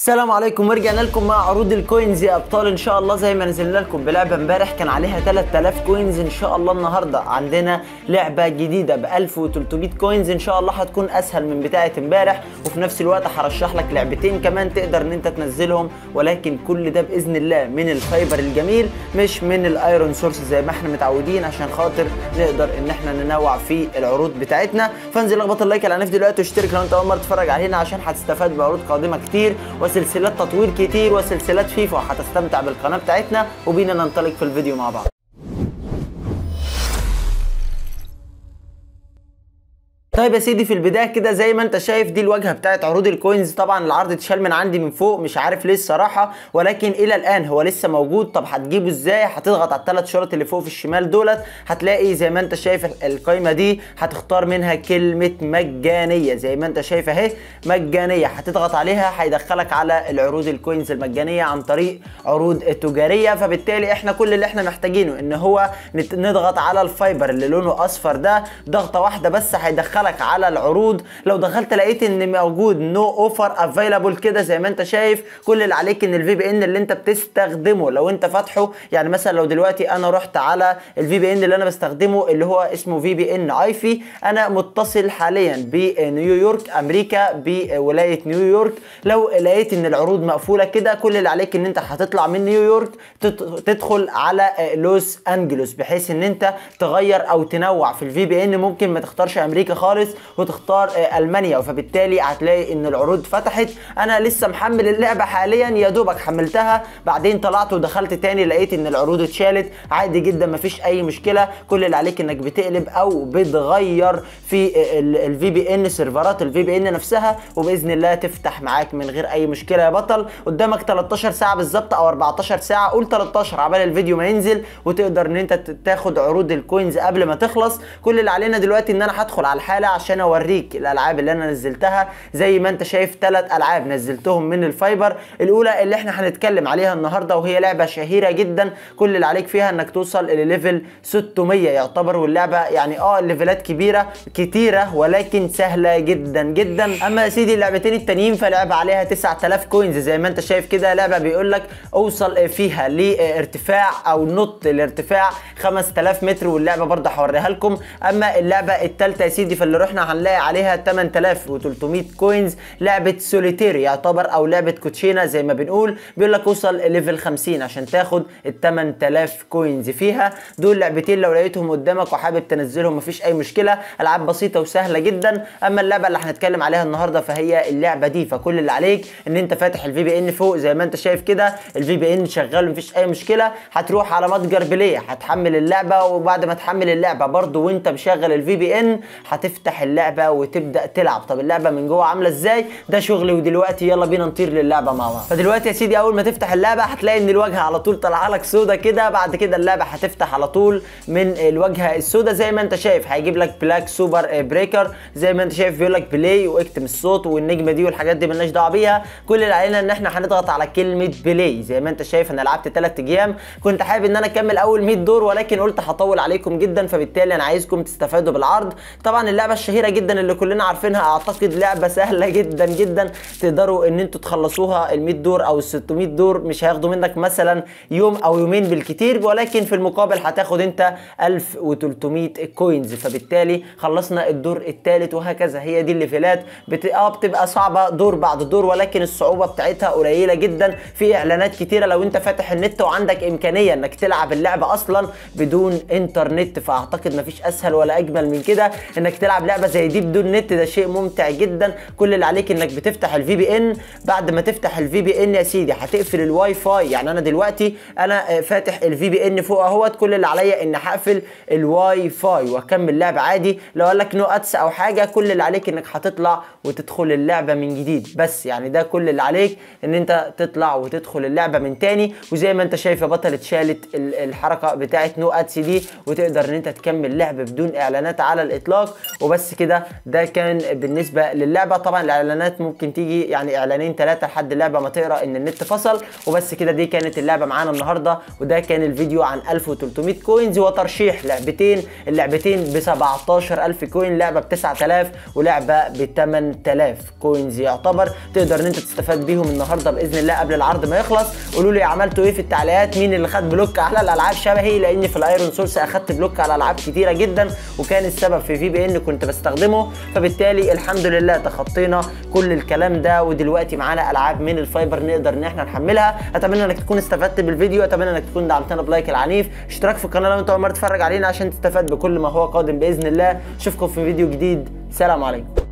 السلام عليكم ورجعنا لكم مع عروض ال coins يا أبطال. إن شاء الله زي ما نزلنا لكم بلعبة امبارح كان عليها 3000 coins. إن شاء الله النهارده عندنا لعبة جديدة ب 1300 coins. إن شاء الله هتكون أسهل من بتاعة امبارح. وفي نفس الوقت هرشح لك لعبتين كمان تقدر إن أنت تنزلهم. ولكن كل ده بإذن الله من ال Fyber الجميل مش من ال ironSource زي ما إحنا متعودين. عشان خاطر نقدر إن إحنا ننوع في العروض بتاعتنا. فانزل اخبط ال like على العنف دلوقتي واشترك لو أنت أول مرة تتفرج علينا عشان هتستفاد بعروض قادمة كتير. وسلسلات تطوير كتير وسلسلات فيفا. وهتستمتع بالقناة بتاعتنا وبينا ننطلق في الفيديو مع بعض. طيب يا سيدي في البداية كده زي ما انت شايف دي الواجهة بتاعت عروض ال coins. طبعا العرض اتشال من عندي من فوق مش عارف ليه الصراحة ولكن إلى الآن هو لسه موجود. طب هتجيبه إزاي؟ هتضغط على الثلاث شرط اللي فوق في الشمال دولت. هتلاقي زي ما انت شايف القايمة دي هتختار منها كلمة مجانية. زي ما انت شايف اهي مجانية. هتضغط عليها هيدخلك على العروض ال coins المجانية عن طريق عروض تجارية. فبالتالي إحنا كل اللي إحنا محتاجينه إن هو نضغط على ال Fyber اللي لونه أصفر ده. ضغطة واحدة بس هيدخلك لك على العروض. لو دخلت لقيت إن موجود no offer available كده زي ما أنت شايف كل اللي عليك إن ال VPN اللي أنت بتستخدمه لو أنت فاتحه يعني مثلا لو دلوقتي أنا رحت على ال VPN اللي أنا بستخدمه اللي هو اسمه VPN ايفي أنا متصل حاليا بنيويورك أمريكا بولاية نيويورك. لو لقيت إن العروض مقفولة كده كل اللي عليك إن أنت هتطلع من نيويورك تدخل على لوس أنجلوس بحيث إن أنت تغير أو تنوع في ال VPN ممكن ما تختارش أمريكا خالص. خالص وتختار ألمانيا. فبالتالي هتلاقي إن العروض فتحت. أنا لسه محمل اللعبة حاليا يا دوبك حملتها. بعدين طلعت ودخلت تاني لقيت إن العروض اتشالت. عادي جدا مفيش أي مشكلة. كل اللي عليك إنك بتقلب أو بتغير في ال VPN سيرفرات ال VPN نفسها. وبإذن الله تفتح معاك من غير أي مشكلة يا بطل. قدامك 13 ساعة بالظبط أو 14 ساعة. قول 13 عبال الفيديو ما ينزل وتقدر إن أنت تاخد عروض ال coins قبل ما تخلص. كل اللي علينا دلوقتي إن أنا هدخل على الحالة عشان اوريك الالعاب اللي أنا نزلتها. زي ما انت شايف ثلاث العاب نزلتهم من ال Fyber. الاولى اللي إحنا هنتكلم عليها النهارده وهي لعبة شهيرة جدا. كل اللي عليك فيها انك توصل لل level 600 يعتبر واللعبة يعني آه الليفلات كبيرة كتيرة ولكن سهلة جدا جدا. اما يا سيدي اللعبتين التانيين فلعبه عليها 9000 coins زي ما انت شايف كده لعبة بيقول لك اوصل فيها لارتفاع أو نط لارتفاع 5000 متر واللعبة برضه هوريها لكم. اما اللعبة الثالثه يا سيدي فاللي رحنا هنلاقي عليها 8300 coins لعبة سوليتير يعتبر أو لعبة كوتشينا زي ما بنقول. بيقول لك اوصل level 50 عشان تاخد ال 8000 coins فيها. دول لعبتين لو لقيتهم قدامك وحابب تنزلهم مفيش أي مشكلة. ألعاب بسيطة وسهلة جدا. أما اللعبة اللي هنتكلم عليها النهارده فهي اللعبة دي. فكل اللي عليك إن أنت فاتح ال VPN فوق زي ما أنت شايف كده. ال VPN شغال مفيش أي مشكلة. هتروح على متجر Play هتحمل اللعبة. وبعد ما تحمل اللعبة برضو وأنت مشغل ال VPN هتفتح اللعبة وتبدأ تلعب. طب اللعبة من جوه عاملة إزاي؟ ده شغل ودلوقتي. يلا بينا نطير للعبه مع بعض. فدلوقتي يا سيدي أول ما تفتح اللعبة هتلاقي إن الواجهه على طول طالعه لك سودا كده. بعد كده اللعبة هتفتح على طول من الواجهه السودا. زي ما أنت شايف هيجيب لك Block Super Breaker زي ما أنت شايف بيقول لك play واكتم الصوت والنجمة دي والحاجات دي مالناش دعوة بيها. كل اللي علينا إن إحنا هنضغط على كلمة play زي ما أنت شايف أنا لعبت 3 أيام. كنت حابب إن أنا أكمل أول 100 دور ولكن قلت هطول عليكم جدا. فبالتالي أنا عايزكم تستفادوا بالعرض. طبعا اللعبة الشهيرة جدا اللي كلنا عارفينها. أعتقد لعبة سهلة جدا جدا تقدروا إن أنتوا تخلصوها. ال 100 دور أو ال 600 دور مش هياخدوا منك مثلا يوم أو يومين بالكتير ولكن في المقابل هتاخد أنت 1300 coins فبالتالي خلصنا الدور الثالث وهكذا. هي دي الليفلات بت... آه بتبقى صعبة دور بعد دور ولكن الصعوبة بتاعتها قليلة جدا. في إعلانات كتيرة لو أنت فاتح النت وعندك إمكانية إنك تلعب اللعبة أصلا بدون إنترنت فأعتقد مفيش أسهل ولا أجمل من كده إنك تلعب لعبة زي دي بدون نت ده شيء ممتع جدا. كل اللي عليك إنك بتفتح ال VPN بعد ما تفتح ال VPN يا سيدي هتقفل الواي فاي يعني أنا دلوقتي أنا فاتح ال VPN فوق أهوت. كل اللي عليا ان هقفل الواي فاي وأكمل لعب عادي. لو قال لك no ads أو حاجة كل اللي عليك إنك هتطلع وتدخل اللعبة من جديد. بس يعني ده كل اللي عليك إن أنت تطلع وتدخل اللعبة من تاني. وزي ما أنت شايف يا بطل اتشالت الحركة بتاعت no ads دي وتقدر إن أنت تكمل لعب بدون إعلانات على الإطلاق. وبس كده ده كان بالنسبة للعبة. طبعا الإعلانات ممكن تيجي يعني إعلانين ثلاثة لحد اللعبه ما تقرأ إن النت فصل. وبس كده دي كانت اللعبة معانا النهارده وده كان الفيديو عن 1300 coins وترشيح لعبتين. اللعبتين ب 17000 coin لعبة ب 9000 ولعبة ب 8000 coins يعتبر. تقدر إن أنت تستفاد بيهم النهارده بإذن الله قبل العرض ما يخلص. قولوا لي عملتوا إيه في التعليقات؟ مين اللي خد block على الألعاب شبهي؟ لأني في ال ironSource أخدت block على ألعاب كتيرة جدا وكان السبب في VPN كنت بستخدمه فبالتالي الحمد لله تخطينا كل الكلام ده ودلوقتي معانا ألعاب من ال Fyber نقدر إن إحنا نحملها. أتمنى إنك تكون استفدت بالفيديو أتمنى إنك تكون دعمتنا ب like العنيف. اشتراك في القناة لو أنت أول مرة تتفرج علينا عشان تستفاد بكل ما هو قادم بإذن الله. اشوفكم في فيديو جديد. سلام عليكم.